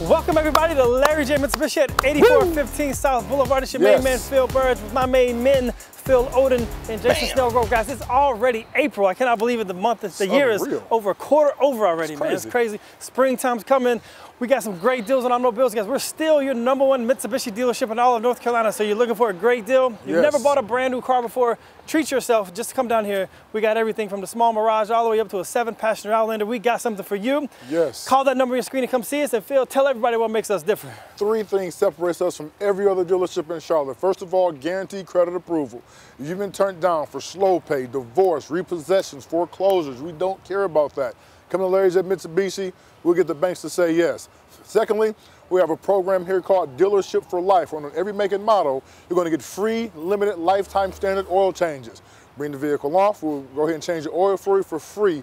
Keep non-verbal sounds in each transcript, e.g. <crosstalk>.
Welcome everybody to Larry J. Mitsubishi at 8415 South Boulevard. It's your Yes. main man Phil Burge with my main men Phil Odin and Jason Bam. Snellgrove. Guys, it's already April. I cannot believe it. The month, is, the year is over a quarter over already, It's man. It's crazy. Springtime's coming. We got some great deals on automobiles, guys. We're still your number one Mitsubishi dealership in all of North Carolina. So you're looking for a great deal. You've Yes. never bought a brand new car before. Treat yourself. Just come down here. We got everything from the small Mirage all the way up to a seven passenger Outlander. We got something for you. Yes. Call that number on your screen and come see us. And Phil, tell everybody what makes us different. Three things separates us from every other dealership in Charlotte. First of all, guaranteed credit approval. If you've been turned down for slow pay, divorce, repossessions, foreclosures, we don't care about that. Come to Larry's at Mitsubishi, we'll get the banks to say yes. Secondly, we have a program here called Dealership for Life. On every make and model, you're going to get free, limited, lifetime standard oil changes. Bring the vehicle off, we'll go ahead and change the oil for you for free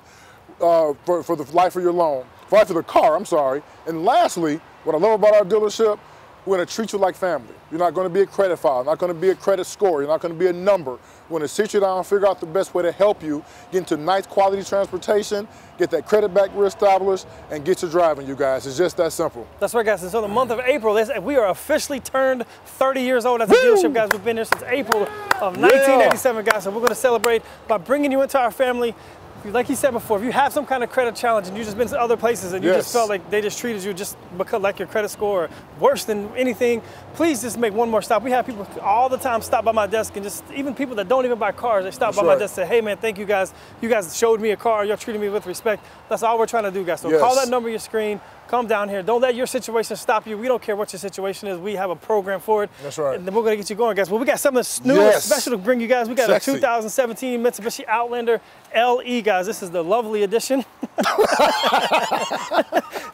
uh, for, for the life of your loan, for life of the car, I'm sorry. And lastly, what I love about our dealership, we're gonna treat you like family. You're not gonna be a credit file, not gonna be a credit score, you're not gonna be a number. We're gonna sit you down, figure out the best way to help you get into nice quality transportation, get that credit back reestablished, and get you driving, you guys. It's just that simple. That's right, guys. And so the month of April, this- we are officially turned 30 years old as a dealership, guys. We've been here since April of 1987, guys. So we're going to celebrate by bringing you into our family. Like he said before, if you have some kind of credit challenge and you've just been to other places and you just felt like they just treated you just because like your credit score or worse than anything, please just make one more stop. We have people all the time stop by my desk and just even people that don't even buy cars, they stop That's by my desk and say, hey man, thank you guys. You guys showed me a car. You're treating me with respect. That's all we're trying to do, guys. So Yes. call that number on your screen. Come down here. Don't let your situation stop you. We don't care what your situation is. We have a program for it. That's right. And then we're gonna get you going, guys. Well, we got something new Yes. special to bring you guys. We got Sexy. a 2017 Mitsubishi Outlander LE, guys. This is the lovely edition. <laughs>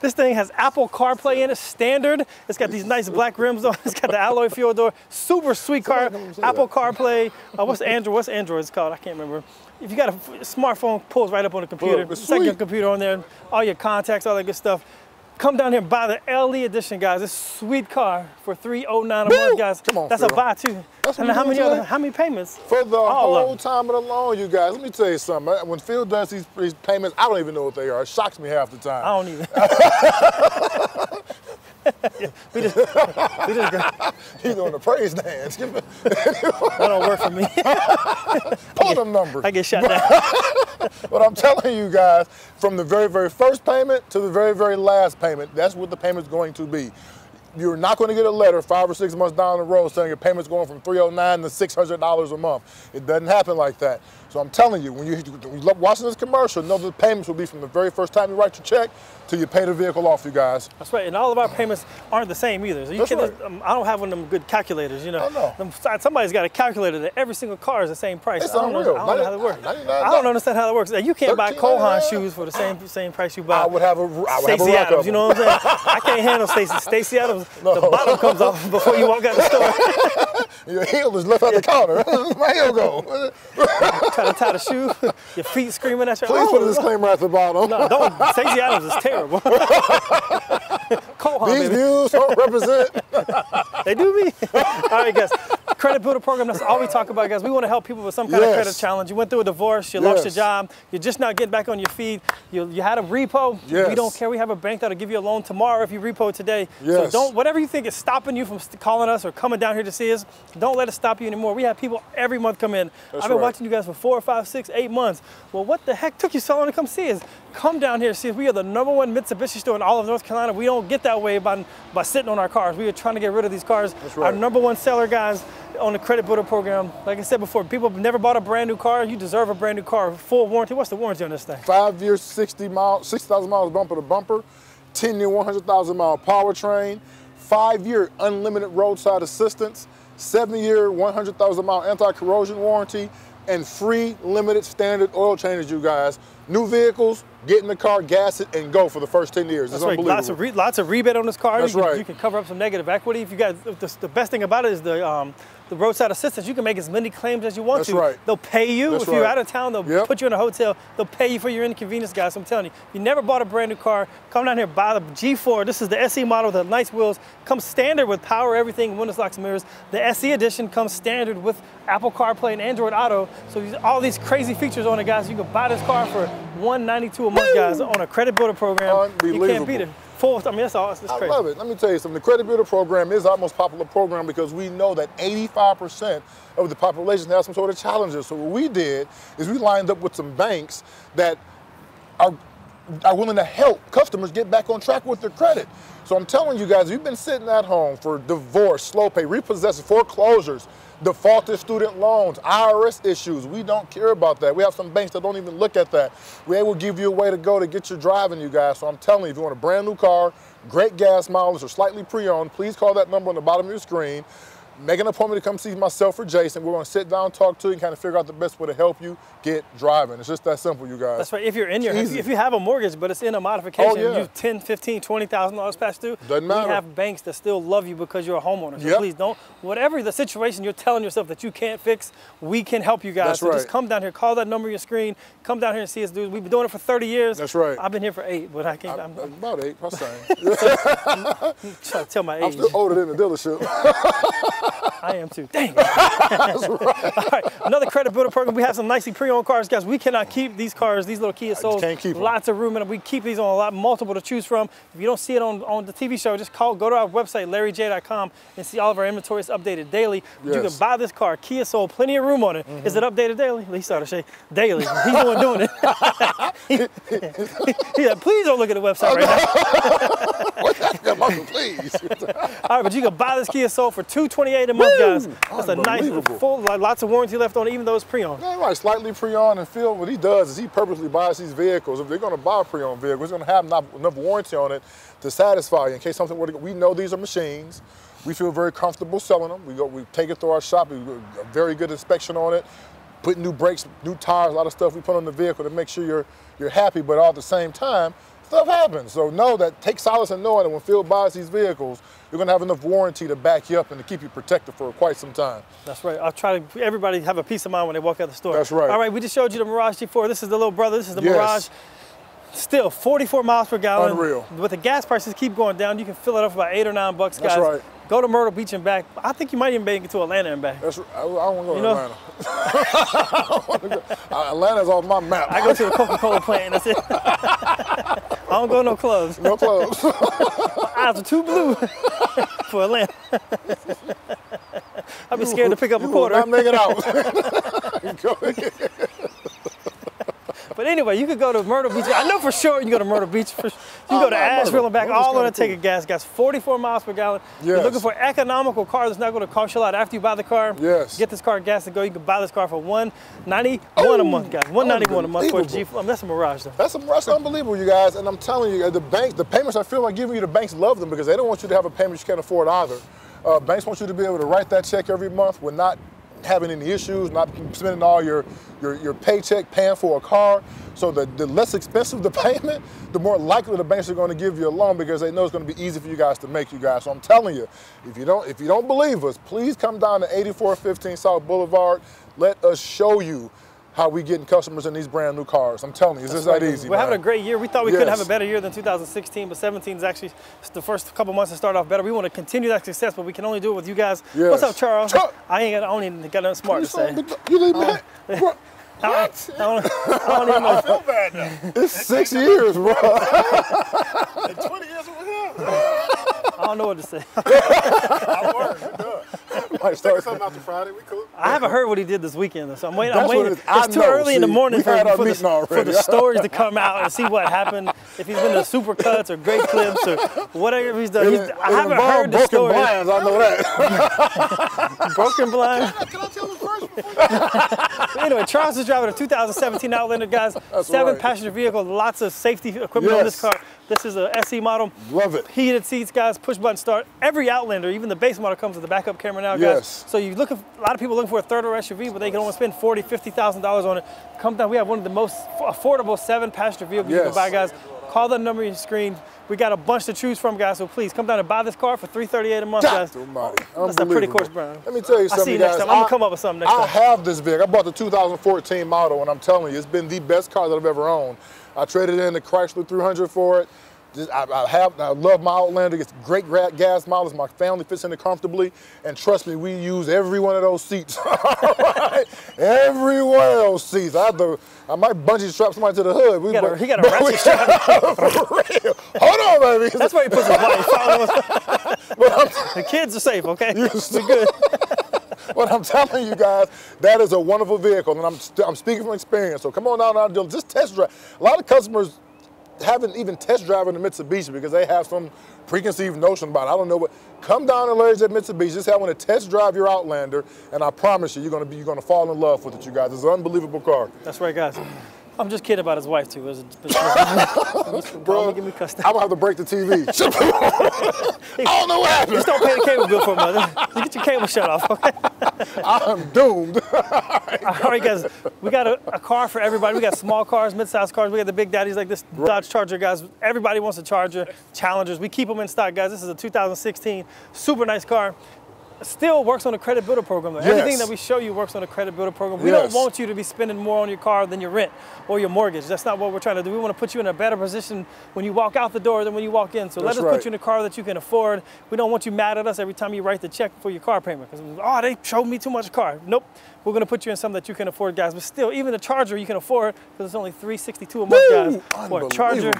this thing has Apple CarPlay in it, standard. It's got these nice black rims on. it. It's got the alloy fuel door. Super sweet car. Somebody come say Apple that. CarPlay. Uh, what's Android? What's Android's called? I can't remember. If you got a smartphone, pulls right up on the computer. Look, it's Second computer on there, all your contacts, all that good stuff. Come down here and buy the LE edition, guys. This sweet car for 309 a Woo! month, guys. Come on, That's a buy too. That's and how many other, how many payments? For the All of whole them. time of the loan, you guys, let me tell you something. When Phil does these, these payments, I don't even know what they are. It shocks me half the time. I don't even. <laughs> <laughs> we just, we just, that He's doing the praise dance. <laughs> that don't work for me. <laughs> pull them numbers. I get shot down. <laughs> But I'm telling you guys, from the very, very first payment to the very, very last payment, that's what the payment's going to be. You're not going to get a letter five or six months down the road saying your payment's going from 309 to $600 a month. It doesn't happen like that. So I'm telling you, when you, when you're watching this commercial, know that the payments will be from the very first time you write your check till you pay the vehicle off, you guys. That's right, and all of our payments aren't the same either. So you That's right. um, I don't have one of them good calculators, you know. I know. Them- somebody's got a calculator that every single car is the same price. It's I don't, know, unreal. I don't know how that works. $99. I don't understand how that works. You can't buy $13.99. Cole Haan shoes for the same same price you buy. I would have a, I would Stacy Adams, you know what I'm saying? I can't handle Stacy. <laughs> Stacy Adams, the No. bottom comes off before you walk out the store. <laughs> Your heel is left at the counter. <laughs> My heel go. Trying to tie the shoe, <laughs> your feet screaming at you. Please oh, put a oh. disclaimer at the bottom. No, don't. Stacy Adams is terrible. <laughs> These baby. views don't represent. <laughs> They do me. <laughs> all right, guys. Credit builder program, that's all we talk about, guys. We want to help people with some kind of credit challenge. You went through a divorce, you lost your Yes. job, you're just now getting back on your feet, you, you had a repo. Yes. We don't care. We have a bank that'll give you a loan tomorrow if you repo today. Yes. So don't, whatever you think is stopping you from calling us or coming down here to see us, don't let it stop you anymore. We have people every month come in. That's I've been right. watching you guys for four, five, six, eight months. Well, what the heck took you so long to come see us? Come down here, see. We are the number one Mitsubishi store in all of North Carolina. We don't get that way by, by sitting on our cars. We are trying to get rid of these cars. That's Our number one seller, guys, on the credit builder program. Like I said before, people have never bought a brand new car. You deserve a brand new car. Full warranty. What's the warranty on this thing? Five years, 60 miles, 6,000 miles bumper to bumper, 10 year, 100,000 mile powertrain, five year unlimited roadside assistance, seven year, 100,000 mile anti corrosion warranty, and free limited standard oil changes, you guys. New vehicles, get in the car, gas it, and go for the first 10 years. That's it's right. unbelievable. Lots of re- lots of rebate on this car. That's you can, right. You can cover up some negative equity. If you got the, the best thing about it is the um, the roadside assistance. You can make as many claims as you want That's to. right. They'll pay you That's if you're right. out of town. They'll Yep. put you in a hotel. They'll pay you for your inconvenience, guys. I'm telling you. If you never bought a brand new car, come down here buy the G4. This is the SE model with the nice wheels. Comes standard with power everything, windows, locks, mirrors. The SE edition comes standard with Apple CarPlay and Android Auto. So all these crazy features on it, guys. You can buy this car for 192 a month, guys, on a credit builder program. You can't beat it. I mean, that's all. That's I crazy. love it. Let me tell you something. The Credit Builder program is our most popular program because we know that 85% of the population has some sort of challenges. So what we did is we lined up with some banks that are are willing to help customers get back on track with their credit. So I'm telling you guys, you've been sitting at home for divorce, slow pay, repossession, foreclosures, defaulted student loans, IRS issues. We don't care about that. We have some banks that don't even look at that. We will give you a way to go to get your driving, you guys. So I'm telling you, if you want a brand new car, great gas mileage, or slightly pre-owned, please call that number on the bottom of your screen. Make an appointment to come see myself or Jason. We're going to sit down, talk to you, and kind of figure out the best way to help you get driving. It's just that simple, you guys. That's right. If you're in your, if you, if you have a mortgage, but it's in a modification, Oh, yeah. you 10, 15, 20,000 dollars past due. Doesn't matter. We have banks that still love you because you're a homeowner. So Yep. please don't, whatever the situation you're telling yourself that you can't fix, we can help you guys. That's so just come down here, call that number on your screen, come down here and see us, dude. We've been doing it for 30 years. That's right. I've been here for eight, but I can't. I'm, I'm about eight, I'm saying. <laughs> trying to tell my age. I'm still older than the dealership. <laughs> I am too. Dang. <laughs> All <laughs> right, another credit builder program. We have some nicely pre-owned cars, guys. We cannot keep these cars, these little Kia Souls. can't keep 'em. Lots of room in them. We keep these on a lot, multiple to choose from. If you don't see it on, on the TV show, just call, go to our website, larryj.com, and see all of our inventory is updated daily. Yes. You can Mm-hmm. buy this car, Kia Soul, plenty of room on it. Is it updated daily? He started to say daily. He's the one doing it. <laughs> He's like, please don't look at the website right now. Come on, please. All right, but you can buy this Kia Soul for two twenty eight a month, guys. That's a nice, full, like, lots of warranty left on it, even though it's pre-owned. Yeah, right, slightly pre-owned and Phil, what he does is he purposely buys these vehicles. If they're going to buy a pre-owned vehicle, he's going to have enough, enough warranty on it to satisfy you. In case something were to go, we know these are machines. We feel very comfortable selling them. We go, we take it through our shop. We do a very good inspection on it. Put new brakes, new tires, a lot of stuff we put on the vehicle to make sure you're you're happy. But all at the same time, stuff happens. So know that take solace in knowing that when Phil buys these vehicles, you're going to have enough warranty to back you up and to keep you protected for quite some time. That's right. I'll try to everybody have a peace of mind when they walk out the store. That's right. All right, we just showed you the Mirage G4. This is the little brother. This is the Yes. Mirage. Still 44 miles per gallon. Unreal. With the gas prices keep going down, you can fill it up for about eight or nine bucks, guys. That's right. Go to Myrtle Beach and back. I think you might even make it to Atlanta and back. That's, I, I don't want to <laughs> go You to Atlanta. I go- Atlanta's off my map. I go to the Coca-Cola plant and that's it. <laughs> I don't go no clubs. no clubs. My <laughs> eyes are too blue <laughs> for Atlanta. <laughs> I'd be scared to pick up a quarter. not make it out. But anyway, you could go to Myrtle Beach. I know for sure you can go to Myrtle Beach. For, you can Oh, go to Asheville Myrtle. and back, Myrtle's all on a tank of gas. Gas 44 miles per gallon. You're looking for economical car that's not going to cost you a lot after you buy the car. Yes. Get this car gas to go. You can buy this car for 191 a month, guys. 191 a month for a G. mean, that's a Mirage though. That's, a that's unbelievable, you guys. And I'm telling you, the banks, the payments I feel like giving you, the banks love them because they don't want you to have a payment you can't afford either. Uh, banks want you to be able to write that check every month We're not having any issues, not spending all your, your, your paycheck paying for a car. So the, the less expensive <laughs> the payment, the more likely the banks are going to give you a loan because they know it's going to be easy for you guys to make you guys. So I'm telling you, if you don't if you don't believe us, please come down to 8415 South Boulevard. Let us show you how we getting customers in these brand new cars. I'm telling you, it's just that easy. We're having a great year. We thought we couldn't have a better year than 2016, but 17 is actually the first couple months to start off better. We want to continue that success, but we can only do it with you guys. Yes. What's up, Charles? Chuck. I ain't got, I don't even got nothing smart You to say. a- You leave me. Oh. Bro, <laughs> I don't, I don't, <laughs> I know. feel bad now. It's six years, bro. <laughs> 20 years with him. I don't know what to say. I work. We're. Might start- something after Friday. We cool. I haven't heard what he did this weekend, so I'm waiting. I'm That's what waiting. it is. I It's too know. early in the morning for, for, the, for the <laughs> stories to come out and see what happened. If he's been to super cuts or great clips or whatever he's done. It, He's, it I haven't heard the broken story. blinds, I know that. <laughs> Broken blinds. Can I tell him first before you? But anyway, Charles is driving a 2017 Outlander, guys. <laughs> Seven right. passenger vehicle, lots of safety equipment on this car. This is a SE model. Love it. Heated seats, guys. Push button start. Every Outlander, even the base model, comes with a backup camera now, guys. Yes. So you look. at, A lot of people looking for a third row SUV, but they can only spend 40, 50 thousand dollars on it. Come down. We have one of the most affordable seven passenger vehicles you can buy, guys. Call the number on your screen. We got a bunch to choose from, guys. So please come down and buy this car for 338 a month, guys. That's a pretty course, Brian. Let me tell you I'll something, see you next guys. time. I'm gonna come up with something next I time. have this vehicle. I bought the 2014 model, and I'm telling you, it's been the best car that I've ever owned. I traded in the Chrysler 300 for it. I, I have, I love my Outlander. It's great gas mileage. My family fits in it comfortably, and trust me, we use every one of those seats. <laughs> Right? Every one of those seats. I have to, I might bungee strap somebody to the hood. We, He got a, he got a but ratchet strap. <laughs> for real. Hold on, baby. <laughs> That's where he puts his wife. But the kids are safe, okay? We're good. What I'm telling you guys, that is a wonderful vehicle, and I'm, I'm speaking from experience. So come on down deal, just test drive. A lot of customers haven't even test driven the Mitsubishi because they have some preconceived notion about it. I don't know what. Come down to Larry's at Mitsubishi. Just have one to test drive your Outlander, and I promise you, you're gonna be you're gonna fall in love with it, you guys. It's an unbelievable car. That's right, guys. I'm just kidding about his wife too. It was- <laughs> Bro, Bro, give me custody. I'm gonna have to break the TV. <laughs> I don't know what happened. Just don't pay the cable bill for it, mother. You get your cable shut off. Okay? <laughs> I'm doomed. All right, guys. We got a, a car for everybody. We got small cars, mid-sized cars. We got the big daddies like this Dodge Charger, guys. Everybody wants a Charger. Challengers. We keep them in stock, guys. This is a 2016 super nice car. Still works on a credit builder program. Though. Everything that we show you works on a credit builder program. We Yes. don't want you to be spending more on your car than your rent or your mortgage. That's not what we're trying to do. We want to put you in a better position when you walk out the door than when you walk in. So That's let us right. put you in a car that you can afford. We don't want you mad at us every time you write the check for your car payment because oh they showed me too much car. Nope. We're gonna put you in something that you can afford, guys. But still, even the Charger you can afford because it's only 362 a month, Woo! guys. For a Charger,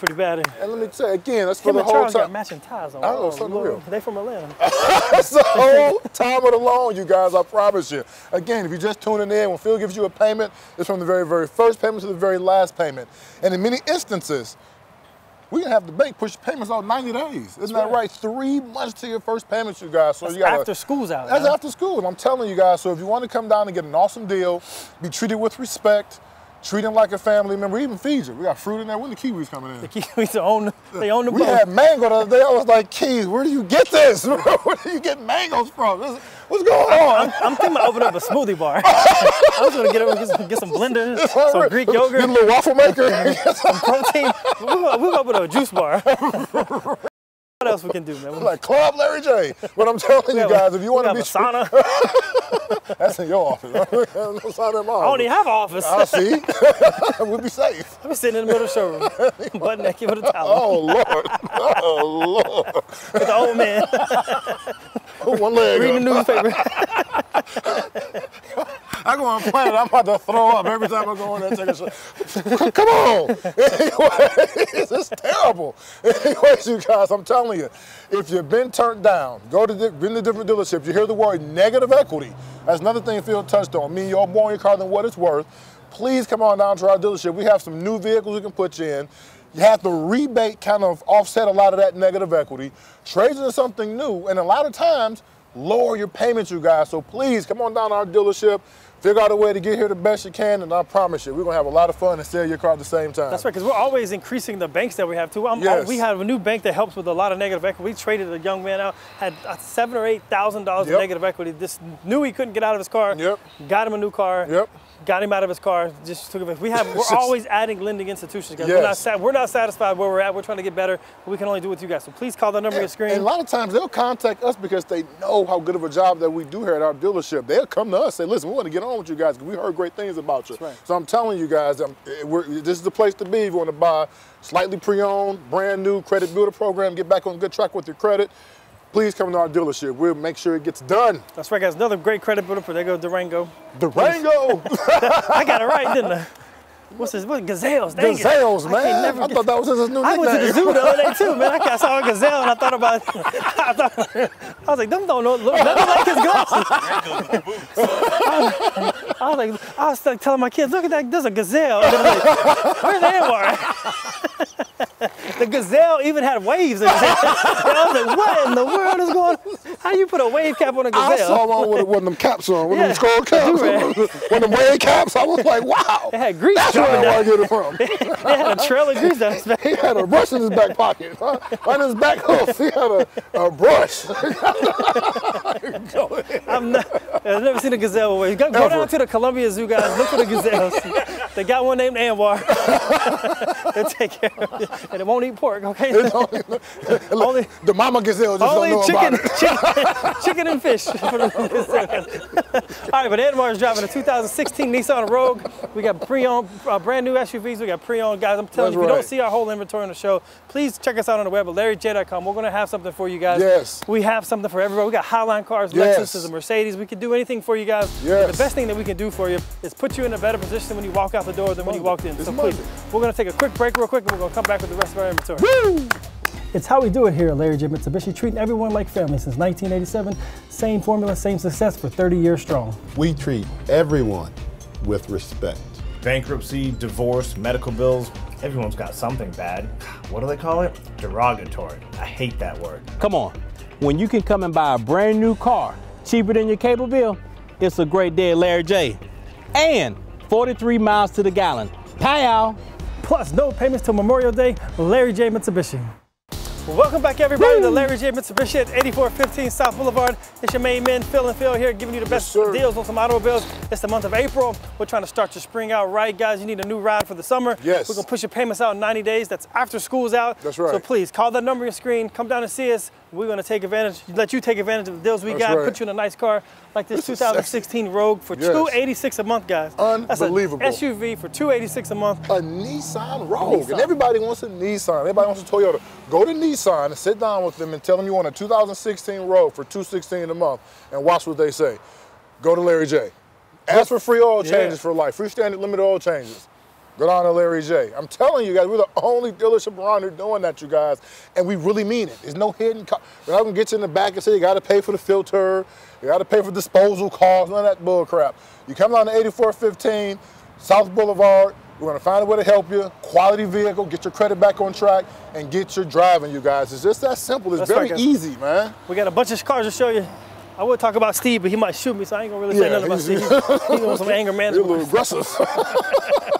pretty bad. And let me tell you again, that's for Him the whole Charles got time. matching ties on. I know, something Lord. real. They from Atlanta. <laughs> <laughs> That's the whole time of the loan, you guys, I promise you. Again, if you're just tuning in, when Phil gives you a payment, it's from the very, very first payment to the very last payment. And in many instances, we can have the bank push payments out 90 days. Isn't that right. right? Three months to your first payment, you guys. So That's you gotta, after school's out. That's man. after school. I'm telling you guys, so if you want to come down and get an awesome deal, be treated with respect, treat them like a family member, even feed you. We got fruit in there. When the kiwis coming in? The Kiwis own, they own the We boat. had mango the other day. I was like, Keys, where do you get this? <laughs> where do you get mangoes from? This- What's going on? I'm thinking about opening up a smoothie bar. <laughs> I was gonna get, get, some, get some blenders, <laughs> some Greek Get a yogurt, little waffle maker. protein. We're gonna, we're gonna open up a juice bar. What else we can do, man? <laughs> like Club Larry J. But I'm telling you <laughs> guys, if you want to be a sauna. <laughs> that's in your office. no sign in my I don't even have an office. I see. we'll be safe. I'm sitting in the middle of the showroom, butt naked with a towel, Oh Lord. Oh Lord. with the old man One leg. reading the newspaper. I go on planet, I'm about to throw up every time I go on there and take a shot. Come on. <laughs> Anyways, it's terrible. Anyways, you guys, I'm telling you, if you've been turned down, go to di- been to different dealerships, you hear the word negative equity. That's another thing Phil touched on. Me, you're more your car than what it's worth. Please come on down to our dealership. We have some new vehicles we can put you in. You have to rebate kind of offset a lot of that negative equity. Trade into something new, and a lot of times lower your payments, you guys. So please come on down to our dealership, figure out a way to get here the best you can, and I promise you, we're gonna have a lot of fun and sell your car at the same time. That's right, because we're always increasing the banks that we have too. I'm, Yes. We have a new bank that helps with a lot of negative equity. We traded a young man out, had uh, seven or eight thousand dollars Yep. of negative equity. This knew he couldn't get out of his car. Yep. Got him a new car. Yep. Got him out of his car. Just took it. We have. <laughs> We're always adding lending institutions, guys. We're not. Sa- we're not satisfied where we're at. We're trying to get better, but we can only do with you guys. So please call the number on your screen. And a lot of times they'll contact us because they know how good of a job that we do here at our dealership. They'll come to us and say, listen, we want to get on with you guys because we heard great things about you. Right. So I'm telling you guys, um, eh, we're, this is the place to be if you want to buy slightly pre-owned, brand new credit builder program, get back on good track with your credit. Please come to our dealership. We'll make sure it gets done. That's right, guys. Another great credit builder for there goes Durango. Durango! <laughs> I got it right, didn't I? What's this? What gazelles? Dang it. Gazelles, I man. never I, get- thought that was his new I nickname. went to the zoo the other day <laughs> too, man. I saw a gazelle and I thought about <laughs> I, thought, I was like, them don't know, look nothing like his glasses. I was like, I was like telling my kids, look at that, there's a gazelle. And <laughs> they were like, <laughs> the gazelle even had waves in his <laughs> head. And I was like, what in the world is going on? How you put a wave cap on a gazelle? I saw one with one of them caps on, with Yeah, them skull caps, do-rag. one of them wave caps. I was like, wow. It had grease That's where I want to get it from. They had a trail of grease down his back. He had a brush in his back pocket. Huh? On his back hoof, he had a, a brush. I've, ne- I've never seen a gazelle with waves. Go, go down to the Columbia Zoo, guys. Look for the gazelles. <laughs> they got one named Anwar. <laughs> They'll take care of it. And it won't eat pork, okay? <laughs> Only, the mama gazelle just only don't know chicken, chicken, chicken and fish. for the gazelle. All right, but Edmar is driving a 2016 Nissan Rogue. We got pre-owned, uh, brand new SUVs. We got pre-owned guys. I'm telling That's you, if you don't see our whole inventory on the show, please check us out on the web at LarryJ.com. We're gonna have something for you guys. Yes. We have something for everybody. We got Highline cars, Yes. Lexuses, and Mercedes. We can do anything for you guys. Yes. The best thing that we can do for you is put you in a better position when you walk out the door than when you Monday. walked in. It's so please, we're gonna take a quick break real quick, and we're gonna come back with the rest of our inventory. It's how we do it here at Larry J. Mitsubishi, treating everyone like family since 1987. Same formula, same success for 30 years strong. We treat everyone with respect. bankruptcy, divorce, medical bills. Everyone's got something bad. What do they call it? Derogatory. I hate that word. Come on. When you can come and buy a brand new car cheaper than your cable bill, it's a great day at Larry J. And 43 miles to the gallon. Pie y'all. Plus, no payments till Memorial Day. Larry J. Mitsubishi. Welcome back, everybody, to Larry J. Mitsubishi at 8415 South Boulevard. It's your main man, Phil and Phil here, giving you the best sir. deals on some automobiles. It's the month of April. We're trying to start your spring out right, guys. You need a new ride for the summer. Yes. We're going to push your payments out in 90 days. That's after school's out. That's right. So please, call that number on your screen. Come down and see us. We're going to take advantage, let you take advantage of the deals we That's got, right. put you in a nice car like this, This is 2016 Rogue for Yes. 286 a month, guys. Unbelievable. That's an SUV for 286 a month. a Nissan Rogue, Nissan. and everybody wants a Nissan. Everybody wants a Toyota. Go to Nissan and sit down with them and tell them you want a 2016 Rogue for 216 a month, and watch what they say. Go to Larry J. Ask for free oil Yeah. changes for life, Free standard limited oil changes. Go down to Larry J. I'm telling you guys, we're the only dealership around here doing that, you guys, and we really mean it. There's no hidden. Co- We're not gonna get you in the back and say you got to pay for the filter, you got to pay for disposal costs, none of that bull crap. You come down to 8415 South Boulevard. We're gonna find a way to help you. Quality vehicle, get your credit back on track, and get your driving, you guys. It's just that simple. It's That's very easy, man. We got a bunch of cars to show you. I would talk about Steve, but he might shoot me, so I ain't gonna really say Yeah, nothing about he's- Steve. He's on some anger <laughs> You're a management. little aggressive. <laughs>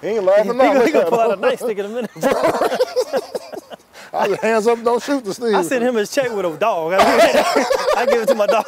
he ain't laughing now. he gonna pull out a him. nightstick in a minute. <laughs> I just hands up, don't shoot the Steve. I sent him his check with a dog. I, <laughs> I give it to my dog.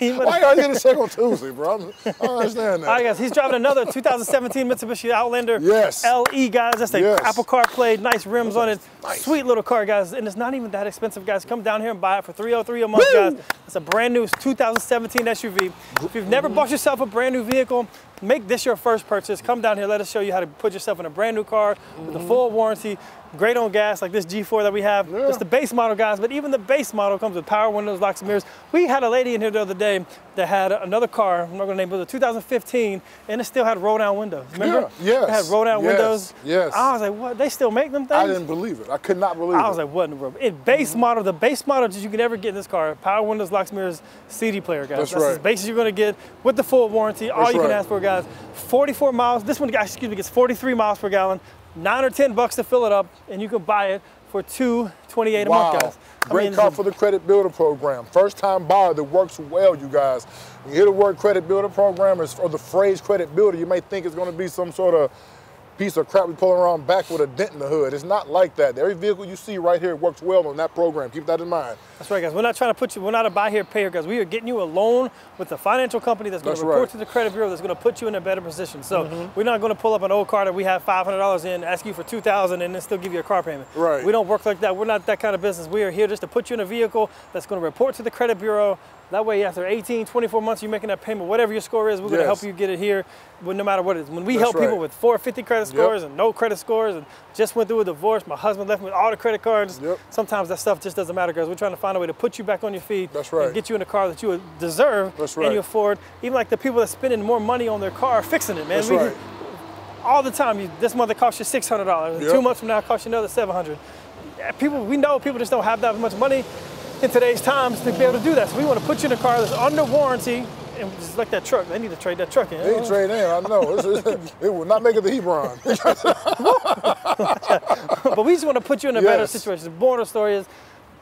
Go- he y'all get a <laughs> on Tuesday, bro? I'm- don't understand that. All right, guys, he's driving another 2017 Mitsubishi Outlander Yes. LE, guys. That's a Yes. Apple CarPlay, nice rims on it. Nice. Sweet little car, guys. And it's not even that expensive, guys. Come down here and buy it for 303 a month, guys. It's a brand new 2017 SUV. If you've never bought yourself a brand new vehicle, make this your first purchase. Come down here, let us show you how to put yourself in a brand new car with a full warranty. Great on gas, like this G4 that we have. Yeah. It's the base model, guys, but even the base model comes with power windows, locks, and mirrors. We had a lady in here the other day that had another car, I'm not gonna name it, it a 2015, and it still had roll down windows. Remember? Yeah, yes, It had roll down yes, windows. yes. I was like, what? They still make them things? I didn't believe it. I could not believe it. I was like, what in the world? In base mm-hmm. model, the base model that you can ever get in this car, power windows, locks, mirrors, CD player, guys. That's as right. base as you're gonna get with the full warranty. All That's you can ask for, guys. 44 miles. This one, excuse me, gets 43 miles per gallon. Nine or 10 bucks to fill it up, and you can buy it for 228 a wow. month, guys. I Great mean, a- for the credit builder program. First time buyer that works well, you guys. You hear the word credit builder program or the phrase credit builder, you may think it's going to be some sort of piece of crap we pull around back with a dent in the hood. It's not like that. Every vehicle you see right here works well on that program. Keep that in mind. That's right, guys. We're not trying to put you, we're not a buy here, pay here, guys. We are getting you a loan with a financial company that's going That's to report right. to the credit bureau that's going to put you in a better position. So Mm-hmm. we're not going to pull up an old car that we have $500 in, ask you for 2000 and then still give you a car payment. Right. We don't work like that. We're not that kind of business. We are here just to put you in a vehicle that's going to report to the credit bureau. That way, after 18, 24 months, you're making that payment, whatever your score is, we're going to help you get it here, well, no matter what it is. When we That's help people with 450 credit Yep. scores and no credit scores and just went through a divorce, my husband left me with all the credit cards. Yep. Sometimes that stuff just doesn't matter, guys. We're trying to find a way to put you back on your feet That's right. and get you in a car that you deserve That's and you afford. Even like the people that spending more money on their car fixing it, man. That's we, right. All the time, you, this month it costs you six hundred dollars, Yep. two months from now it costs you another seven hundred. People, we know people just don't have that much money in today's times to be able to do that. So we want to put you in a car that's under warranty. And just like that truck, they need to trade that truck in. They ain't trade in, I know. It's, it's, <laughs> it will not make it the Hebron. <laughs> but we just want to put you in a better situation. The moral story is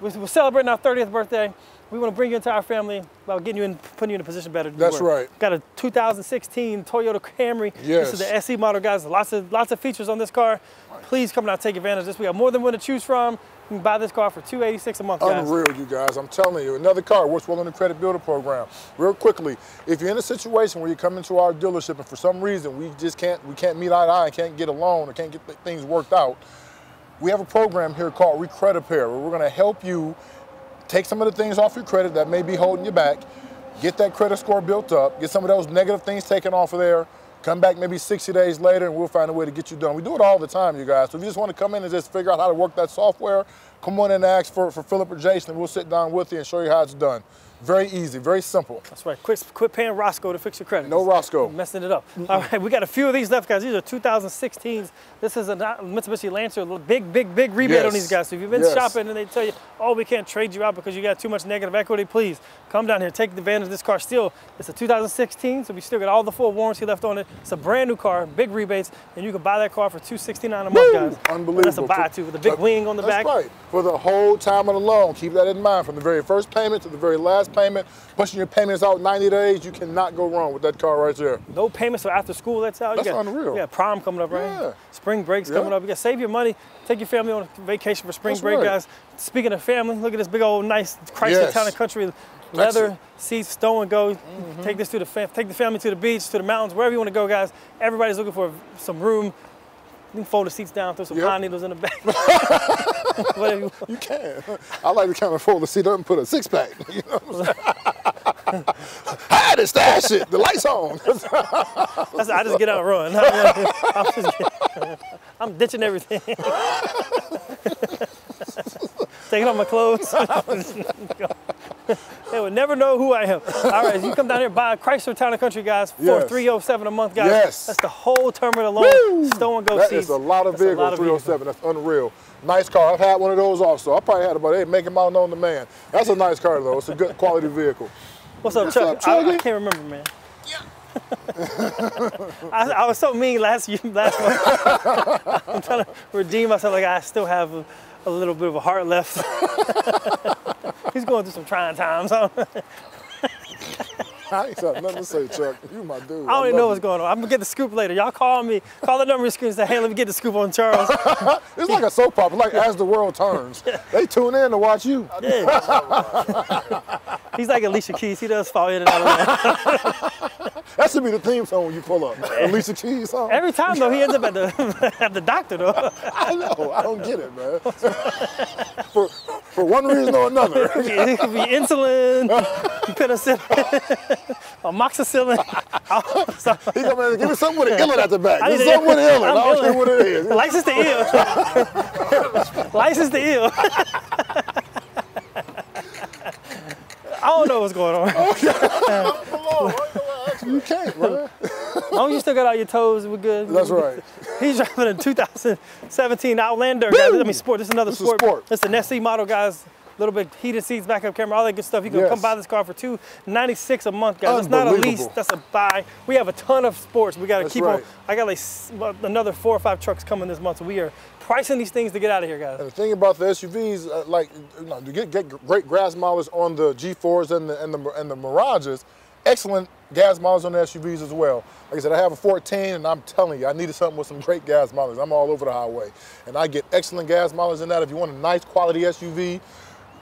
we're celebrating our 30th birthday. We want to bring you into our family by getting you in, putting you in a position better. That's were. right. Got a 2016 Toyota Camry. Yes. This is the SE model, guys. Lots of lots of features on this car. Please come out, take advantage of this. We have more than one to choose from. You can buy this car for 286 a month, guys. Unreal, you guys. I'm telling you, another car works well in the credit builder program. Real quickly, if you're in a situation where you come into our dealership and for some reason we just can't we can't meet eye to eye and can't get a loan or can't get th- things worked out, we have a program here called Recredit Pair where we're going to help you take some of the things off your credit that may be holding you back, get that credit score built up, get some of those negative things taken off of there, come back maybe 60 days later and we'll find a way to get you done. We do it all the time, you guys. So if you just want to come in and just figure out how to work that software, come on in and ask for, for Philip or Jason and we'll sit down with you and show you how it's done. Very easy, very simple. That's right. Quit, quit paying Roscoe to fix your credit. No Roscoe. Messing it up. All right, we got a few of these left, guys. These are 2016s. This is a Mitsubishi Lancer. Big, big, big rebate Yes. on these guys. So if you've been Yes. shopping and they tell you, oh, we can't trade you out because you got too much negative equity, please come down here. Take advantage of this car. Still, it's a 2016, so we still got all the full warranty left on it. It's a brand new car, big rebates, and you can buy that car for 269 a month, guys. Unbelievable. That's a buy too, with a big That- wing on the that's back. right. For the whole time of the loan. Keep that in mind. From the very first payment to the very last payment, pushing your payments out 90 days, you cannot go wrong with that car right there. No payments for after school. That's out. That's you got, unreal. Got prom coming up, right? Yeah. Spring breaks Yeah. coming up. You got to save your money. Take your family on a vacation for spring That's break, right. guys. Speaking of family, look at this big old nice Chrysler Yes. Town and Country leather seats, stow and go. Mm-hmm. Take this to the take the family to the beach, to the mountains, wherever you want to go, guys. Everybody's looking for some room. You can fold the seats down, throw some Yep. pine needles in the back. <laughs> <laughs> <laughs> Whatever you. You can. I like to kind of fold the seat up and put a six pack. <laughs> You know what I'm saying? Hide it, stash it. The lights on. <laughs> I just get out and run. I'm. I'm ditching everything. Taking off my clothes. they would never know who I am. All right, you come down here, buy a Chrysler Town and Country, guys, for Yes. 307 a month, guys. Yes. That's the whole term of the loan. Stow and go That seats. is a lot of vehicles, lot of vehicles. 307. That's unreal. Nice car. I've had one of those also. I probably had about eight, making mile known to man. That's a nice car though. It's a good quality vehicle. What's up, What's Chuck? up, I, I can't remember, man. <laughs> I, I was so mean <laughs> last year, last month. <laughs> I'm trying to redeem myself. Like I still have a, a little bit of a heart left. He's going through some trying times. <laughs> I ain't got nothing to say, Chuck. You my dude. I don't even know love what's going on. I'm gonna get the scoop later. Y'all call me. Call the number screen and say, hey, let me get the scoop on Charles. <laughs> It's like a soap opera, like As the World Turns. <laughs> They tune in to watch you. He's like Alicia Keys. He does fall in and out of that. That should be the theme song when you pull up. Alicia Keys song. Every time though, he ends up at the at the doctor though. I know. I don't get it, man. for, for one reason or another. <laughs> It could be insulin, penicillin, <laughs> amoxicillin. <laughs> He come in and give me something with an illin at the back. Give me something with an illin. I don't care what it is. License to ill. License to ill. I don't know what's going on. Oh, you can't, man. Long as you still got all your toes, we're good. That's right. <laughs> He's driving a 2017 Outlander. Guys. I mean, sport. This is another This is sport. sport. It's an SC model, guys. A little bit heated seats, backup camera, all that good stuff. You can Yes. come buy this car for two ninety six a month, guys. It's not a lease, that's a buy. We have a ton of sports. We got to keep right. on. I got like another four or five trucks coming this month, so we are pricing these things to get out of here, guys. And the thing about the SUVs, uh, like you know, you get, get great gas mileage on the G4s and the and the and the Mirages. Excellent gas mileage on the SUVs as well. Like I said, I have a 14, and I'm telling you, I needed something with some great gas mileage. I'm all over the highway, and I get excellent gas mileage in that. If you want a nice quality SUV,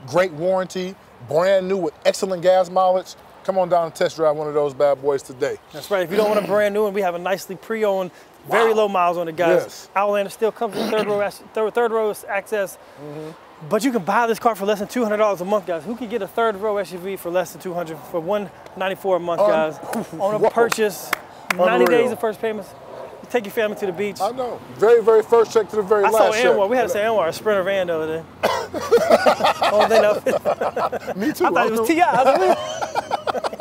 great warranty, brand new with excellent gas mileage, come on down and test drive one of those bad boys today. That's right. If you don't want a brand new one, we have a nicely pre-owned, very low miles on it, guys. Yes. Outlander still comes with third row, third, third row access. Mm-hmm. But you can buy this car for less than two hundred dollars a month, guys. Who can get a third row SUV for less than two hundred for one ninety four a month, Un- guys? <laughs> on a Whoa. purchase, ninety Unreal. days of first payments. You take your family to the beach. I know. Very, very first check to the very I saw last check. We had to say Anwar, a Sprinter van the other day. Only thing that- Me too. I thought it don't was know. Ti. I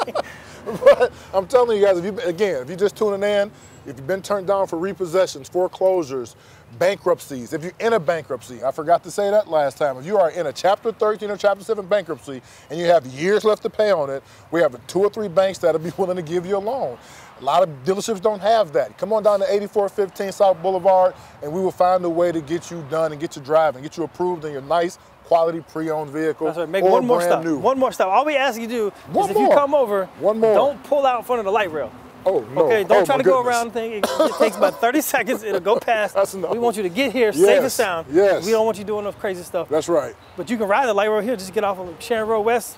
like, <laughs> I'm telling you guys, if you again, if you're just tuning in, if you've been turned down for repossessions, foreclosures, bankruptcies, if you're in a bankruptcy, I forgot to say that last time. If you are in a Chapter 13 or Chapter 7 bankruptcy and you have years left to pay on it, we have two or three banks that'll be <laughs> willing to give you a loan. A lot of dealerships don't have that. Come on down to 8415 South Boulevard, and we will find a way to get you done and get you driving, get you approved in your nice quality pre-owned vehicle That's right. Make or one more brand stop. new. One more stop. All we ask you to do One is if you come over, One more. don't pull out in front of the light rail. Oh no! Okay, don't Oh, try my to go around thing. It, it takes about 30 <laughs> seconds. It'll go past. That's enough. We want you to get here safe and sound. yes. We don't want you doing enough crazy stuff. That's right. But you can ride the light rail here. Just get off of Sharon Road West.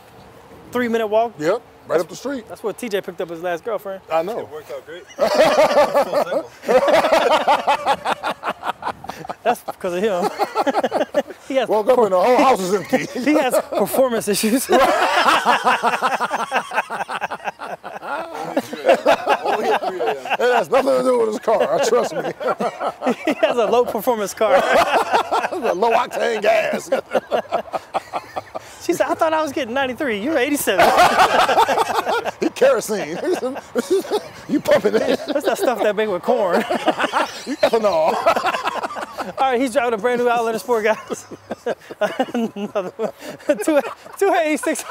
Three minute walk. Yep, right up the street. That's where TJ picked up his last girlfriend. I know. It worked out great. <laughs> That's because of him. <laughs> he has Woke up and the whole house is empty. he has performance issues. It has nothing to do with his car. Trust me. <laughs> he has a low performance car. <laughs> Low octane gas. She said, I thought I was getting 93. You're 87. <laughs> He kerosene. you pumping it? That's that stuff that make with corn. you Ethanol. All right, he's driving a brand new Outlander Sport, guys. Another one. Two, 286.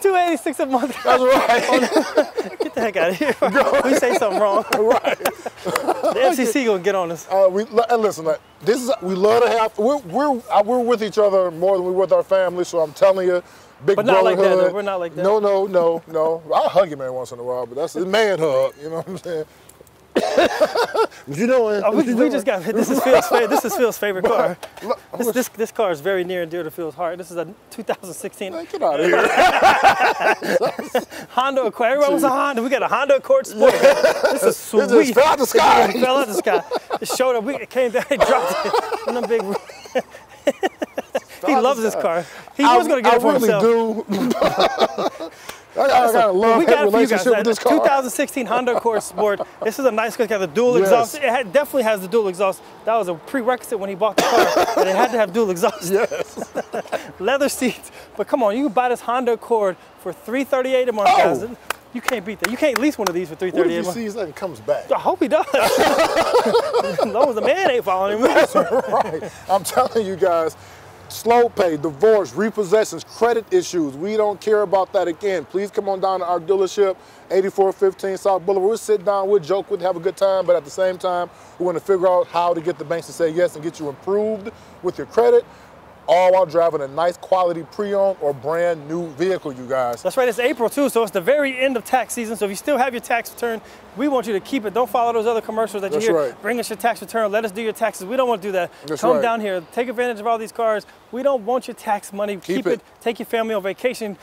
286 a month. That's right. <laughs> Get the heck out of here. <laughs> we say something wrong. <laughs> right. The FCC gonna get on us. Uh, we and listen. Like, this is we love to have. We're we're uh, we're with each other more than we're with our family. So I'm telling you, big But not like that, brotherhood. though. We're not like that. No, no, no, no. I'll hug you man once in a while, but that's a man hug. You know what I'm saying? You doing? Uh, oh, we, you we just got uh, this is Phil's favorite. This is Phil's favorite car. This, this this car is very near and dear to Phil's heart. This is a 2016 Man, get out of here. <laughs> Honda Accord. Everyone wants a Honda. We got a Honda Accord Sport. This is It sweet. just fell out the sky. It fell out the sky. It showed up. We it came down. <laughs> It dropped it. And them big. <laughs> he loves this car. He I, was gonna get I it for really himself. do. I, got a love we got for you guys. relationship with this car. 2016 Honda Accord Sport. This is a nice car. It's got the dual Yes. exhaust. It had, definitely has the dual exhaust. That was a prerequisite when he bought the car. it had to have dual exhaust. Yes. <laughs> Leather seats. But come on, you can buy this Honda Accord for 338 a month, Oh. guys. You can't beat that. You can't lease one of these for What if 338 a he sees that and comes back? I hope he does. <laughs> as long as the man ain't following him. That's <laughs> right. I'm telling you guys, slow pay, divorce, repossessions, credit issues. We don't care about that again. Please come on down to our dealership, 8415 South Boulevard. We'll sit down, we'll joke, we'll have a good time, but at the same time, we want to figure out how to get the banks to say yes and get you improved with your credit, all while driving a nice quality pre-owned or brand new vehicle, you guys. That's right, it's April too, so it's the very end of tax season. So if you still have your tax return, we want you to keep it. Don't follow those other commercials that That's you hear. right. Bring us your tax return, let us do your taxes. We don't want to do that. That's Come right. down here, take advantage of all these cars. We don't want your tax money. Keep, it. Take your family on vacation.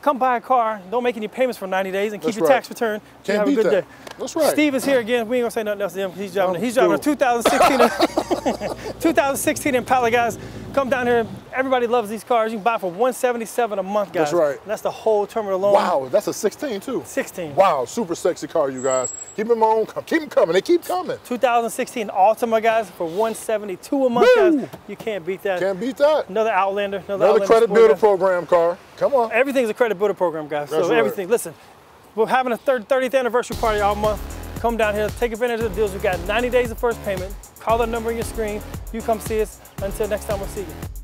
Come buy a car. Don't make any payments for 90 days and keep That's your right. tax return. Can't have a good that. day. That's right. Steve is here again. We ain't gonna say nothing else to him. He's driving. He's driving a 2016, <laughs> 2016 Impala, guys. Come down here. Everybody loves these cars. You can buy for 177 a month, guys. That's right. And that's the whole terminal loan. Wow, that's a 16 too. 16. Wow, super sexy car, you guys. Keep them on, keep them coming. They keep coming. 2016 Altima, guys, for 172 a month, Woo! guys. You can't beat that. Can't beat that. Another Outlander. Another, Another Outlander credit builder program car. Come on. Everything's a credit builder program, guys. That's so right. everything. Listen, we're having a third, 30th anniversary party all month. Come down here, take advantage of the deals. We got 90 days of first payment. Call the number on your screen. You come see us. Until next time, we'll see you.